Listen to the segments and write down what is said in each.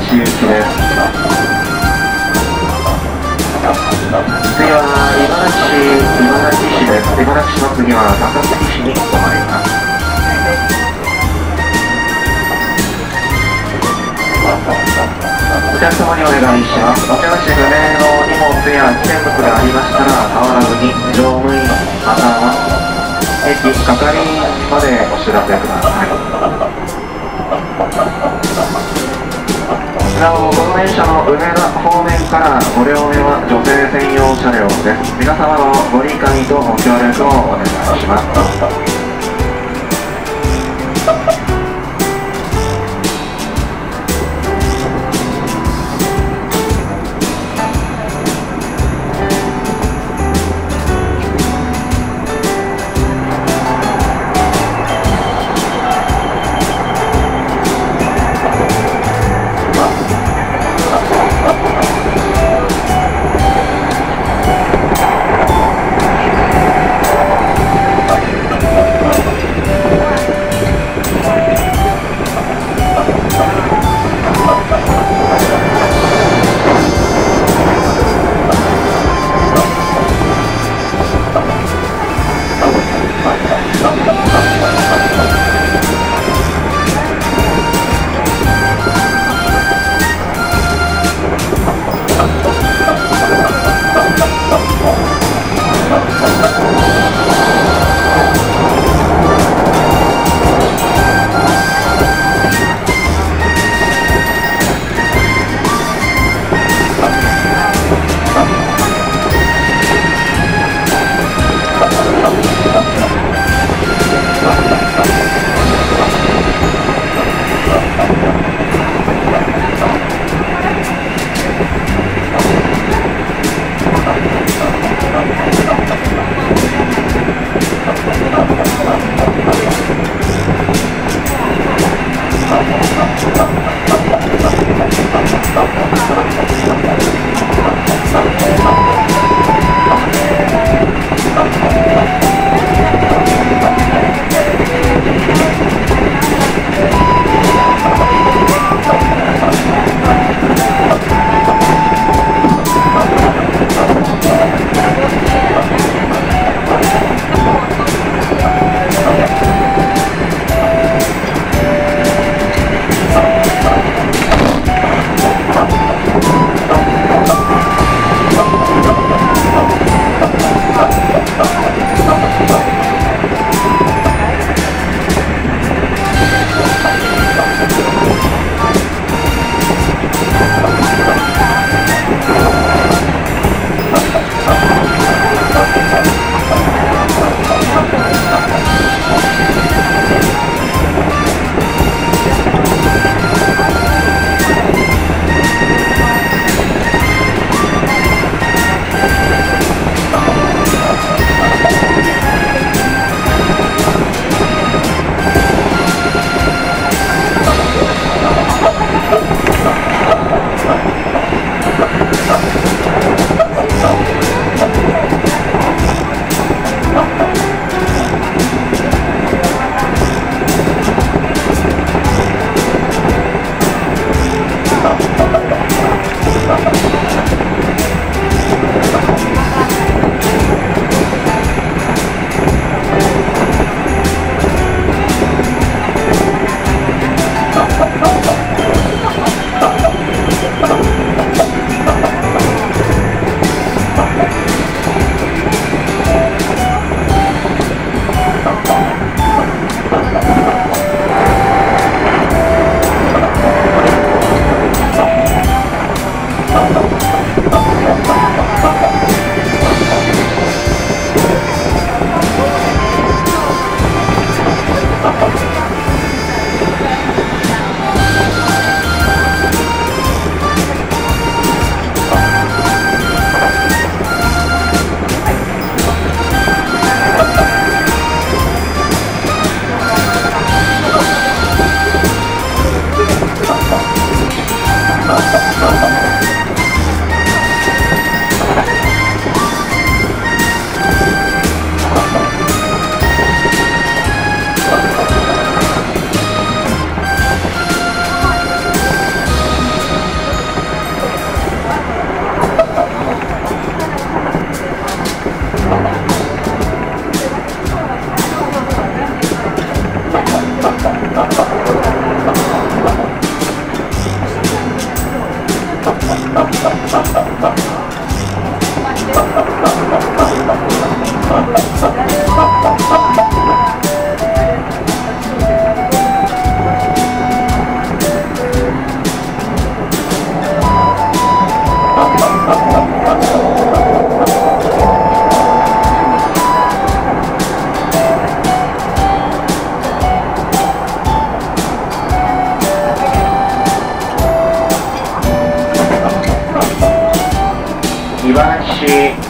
橋行きです次は茨城市茨城市です茨城市の次は高市に止まりますお客様にお願いします。お不明の荷物や危険物がありましたら、変わらずに乗務員または駅係までお知らせください。なおこの電車の梅田方面からご両目は女性専用車両です。皆様のご理解とご協力をお願いします。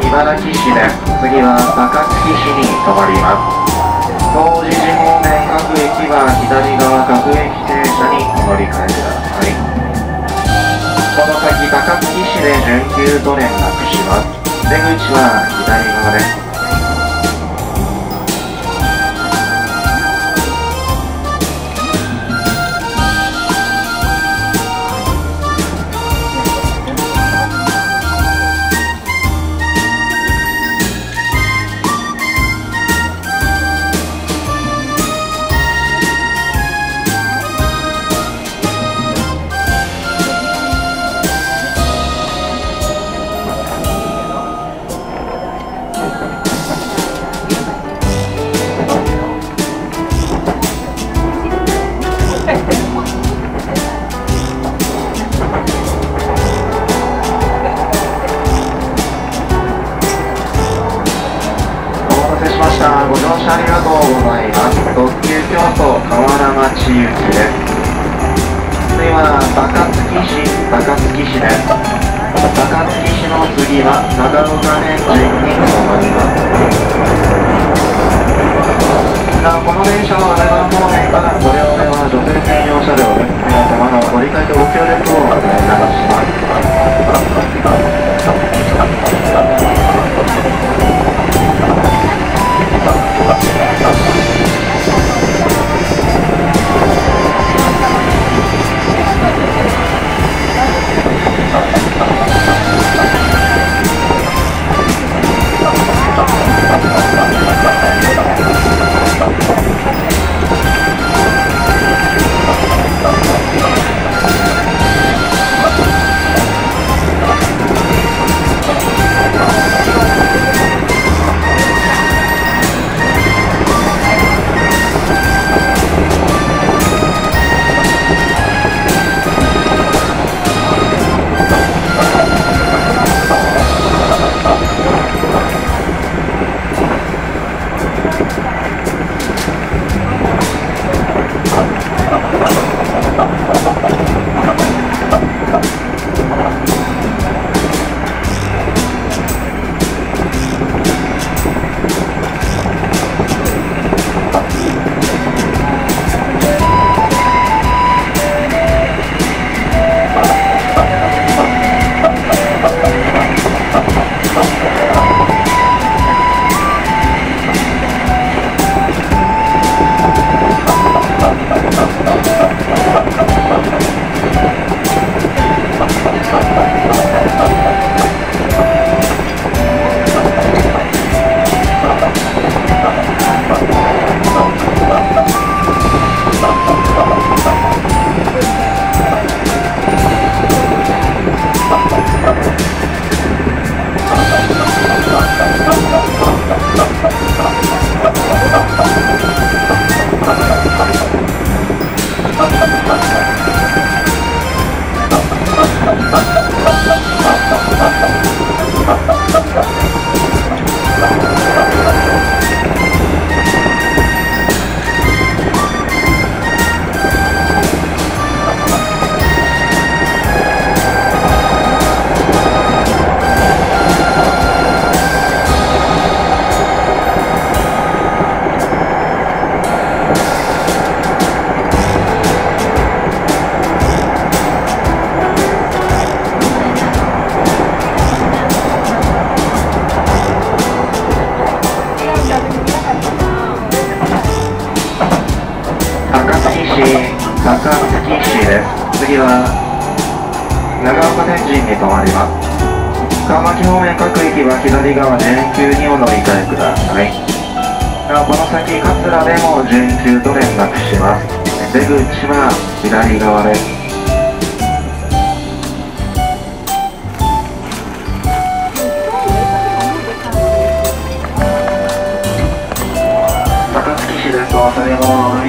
茨城市で次は高槻市に停まります。当時地方面各駅は左側各駅停車にお乗り換えください。この先高槻市で準急と連絡します。出口は左側です。高槻市の次は長岡レンジンに停まります。なおこの電車は阿部川方面からご両目は女性専用車両です。皆様のご理解とご協力をお願いいたします。次は長岡天神に止まります。川方面各駅は左側全急にお乗り換えください。なおこの先桂でも急と連絡します。出口は左側です。高槻市です。忘れ物